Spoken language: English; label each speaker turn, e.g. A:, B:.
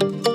A: Bye.